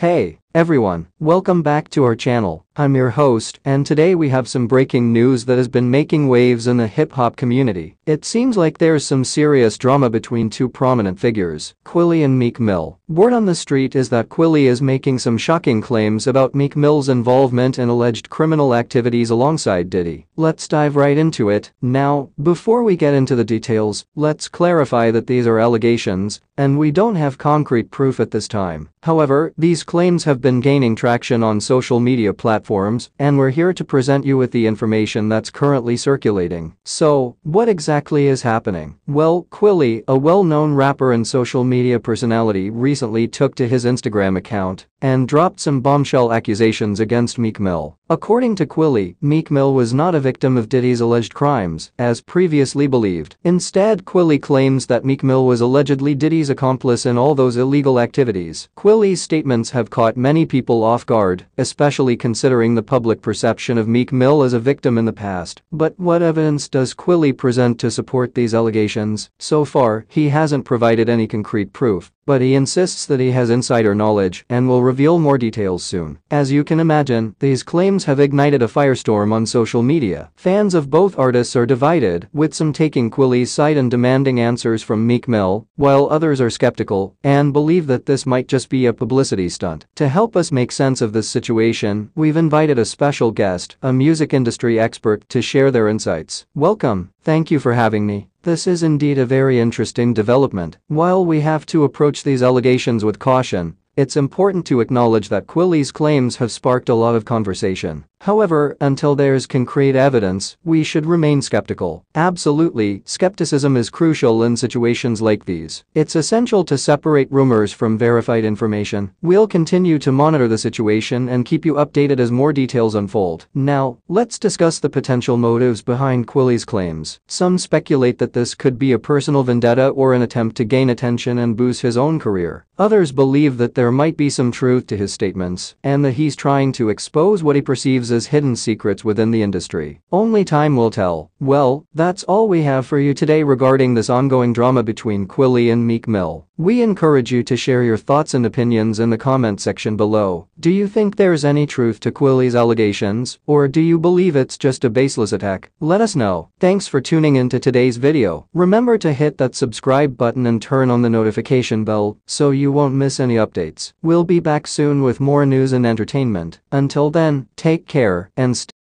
Hey, everyone, welcome back to our channel. I'm your host, and today we have some breaking news that has been making waves in the hip-hop community. It seems like there's some serious drama between two prominent figures, Quilly and Meek Mill. Word on the street is that Quilly is making some shocking claims about Meek Mill's involvement in alleged criminal activities alongside Diddy. Let's dive right into it. Now, before we get into the details, let's clarify that these are allegations, and we don't have concrete proof at this time. However, these claims have been gaining traction on social media platforms, and we're here to present you with the information that's currently circulating. So, what exactly is happening? Well, Quilly, a well-known rapper and social media personality recently took to his Instagram account and dropped some bombshell accusations against Meek Mill. According to Quilly, Meek Mill was not a victim of Diddy's alleged crimes, as previously believed. Instead, Quilly claims that Meek Mill was allegedly Diddy's accomplice in all those illegal activities. Quilly's statements have caught many people off guard, especially considering the public perception of Meek Mill as a victim in the past. But what evidence does Quilly present to support these allegations? So far, he hasn't provided any concrete proof, but he insists that he has insider knowledge and will reveal more details soon. As you can imagine, these claims have ignited a firestorm on social media. Fans of both artists are divided, with some taking Quilly's side and demanding answers from Meek Mill, while others are skeptical and believe that this might just be a publicity stunt. To help us make sense of this situation, we've invited a special guest, a music industry expert, to share their insights. Welcome. Thank you for having me. This is indeed a very interesting development. While we have to approach these allegations with caution, it's important to acknowledge that Quilly's claims have sparked a lot of conversation. However, until there's concrete evidence, we should remain skeptical. Absolutely, skepticism is crucial in situations like these. It's essential to separate rumors from verified information. We'll continue to monitor the situation and keep you updated as more details unfold. Now, let's discuss the potential motives behind Quilly's claims. Some speculate that this could be a personal vendetta or an attempt to gain attention and boost his own career. Others believe that there might be some truth to his statements and that he's trying to expose what he perceives hidden secrets within the industry. Only time will tell. Well, that's all we have for you today regarding this ongoing drama between Quilly and Meek Mill. We encourage you to share your thoughts and opinions in the comment section below. Do you think there's any truth to Quilly's allegations, or do you believe it's just a baseless attack? Let us know. Thanks for tuning into today's video. Remember to hit that subscribe button and turn on the notification bell so you won't miss any updates. We'll be back soon with more news and entertainment. Until then, take care and stay